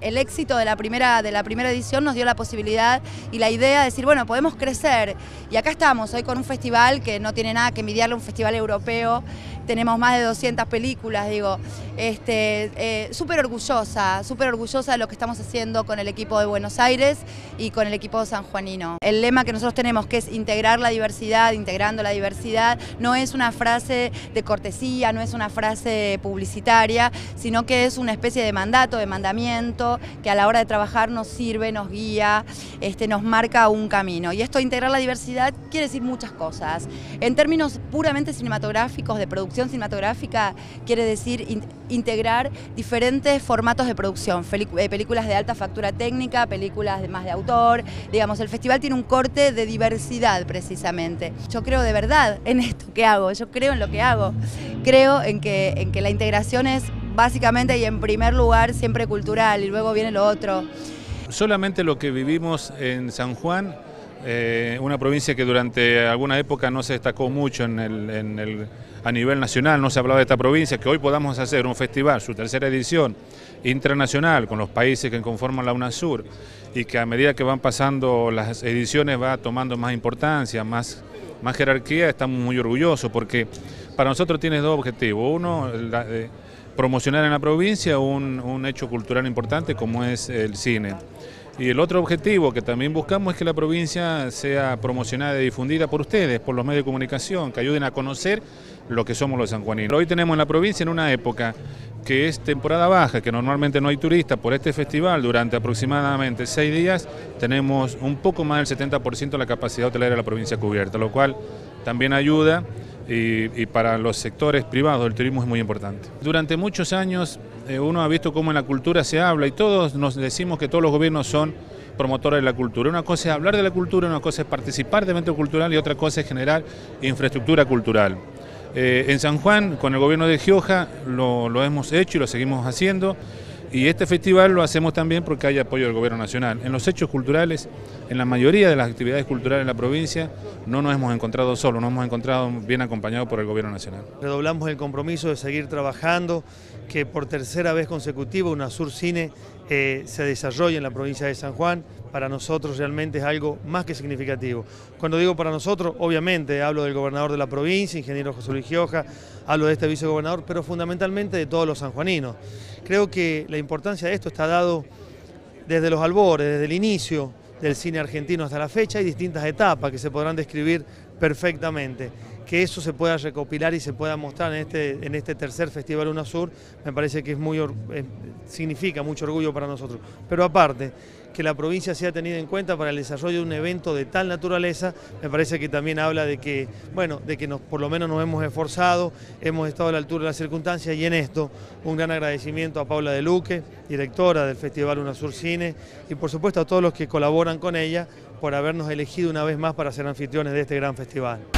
El éxito de la, primera, de la primera edición nos dio la posibilidad y la idea de decir, bueno, podemos crecer. Y acá estamos, hoy con un festival que no tiene nada que envidiarle un festival europeo. Tenemos más de 200 películas, digo. Este, eh, súper orgullosa, súper orgullosa de lo que estamos haciendo con el equipo de Buenos Aires y con el equipo sanjuanino. El lema que nosotros tenemos, que es integrar la diversidad, integrando la diversidad, no es una frase de cortesía, no es una frase publicitaria, sino que es una especie de mandato, de mandamiento que a la hora de trabajar nos sirve, nos guía, este, nos marca un camino. Y esto integrar la diversidad quiere decir muchas cosas. En términos puramente cinematográficos, de producción cinematográfica, quiere decir integrar diferentes formatos de producción, eh, películas de alta factura técnica, películas de más de autor, digamos, el festival tiene un corte de diversidad precisamente. Yo creo de verdad en esto que hago, yo creo en lo que hago, creo en que, en que la integración es básicamente y en primer lugar siempre cultural y luego viene lo otro. Solamente lo que vivimos en San Juan, eh, una provincia que durante alguna época no se destacó mucho en el, a nivel nacional, no se hablaba de esta provincia, que hoy podamos hacer un festival, su tercera edición, internacional, con los países que conforman la UNASUR, y que a medida que van pasando las ediciones va tomando más importancia, más, más jerarquía, estamos muy orgullosos, porque para nosotros tiene dos objetivos. Uno, eh, promocionar en la provincia un, hecho cultural importante como es el cine. Y el otro objetivo que también buscamos es que la provincia sea promocionada y difundida por ustedes, por los medios de comunicación, que ayuden a conocer lo que somos los sanjuaninos. Hoy tenemos en la provincia en una época que es temporada baja, que normalmente no hay turistas, por este festival durante aproximadamente seis días tenemos un poco más del 70% de la capacidad hotelera de la provincia cubierta, lo cual también ayuda y, para los sectores privados el turismo es muy importante. Durante muchos años eh, uno ha visto cómo en la cultura se habla y todos nos decimos que todos los gobiernos son promotores de la cultura. Una cosa es hablar de la cultura, una cosa es participar de evento cultural y otra cosa es generar infraestructura cultural. Eh, en San Juan, con el gobierno de Gioja, lo hemos hecho y lo seguimos haciendo. Y este festival lo hacemos también porque hay apoyo del Gobierno Nacional. En los hechos culturales, en la mayoría de las actividades culturales en la provincia, no nos hemos encontrado solos, nos hemos encontrado bien acompañados por el Gobierno Nacional. Redoblamos el compromiso de seguir trabajando, que por tercera vez consecutiva UNASUR Cine eh, se desarrolle en la provincia de San Juan, para nosotros realmente es algo más que significativo. Cuando digo para nosotros, obviamente hablo del gobernador de la provincia, ingeniero José Luis Gioja, hablo de este vicegobernador, pero fundamentalmente de todos los sanjuaninos. Creo que la importancia de esto está dado desde los albores, desde el inicio del cine argentino hasta la fecha, hay distintas etapas que se podrán describir perfectamente. Que eso se pueda recopilar y se pueda mostrar en este, en este tercer Festival UNASUR, me parece que es muy, significa mucho orgullo para nosotros. Pero aparte, que la provincia sea tenida en cuenta para el desarrollo de un evento de tal naturaleza, me parece que también habla de que, bueno, de que nos, por lo menos nos hemos esforzado, hemos estado a la altura de las circunstancias y en esto un gran agradecimiento a Paula de Luque, directora del Festival UNASUR Cine, y por supuesto a todos los que colaboran con ella por habernos elegido una vez más para ser anfitriones de este gran festival.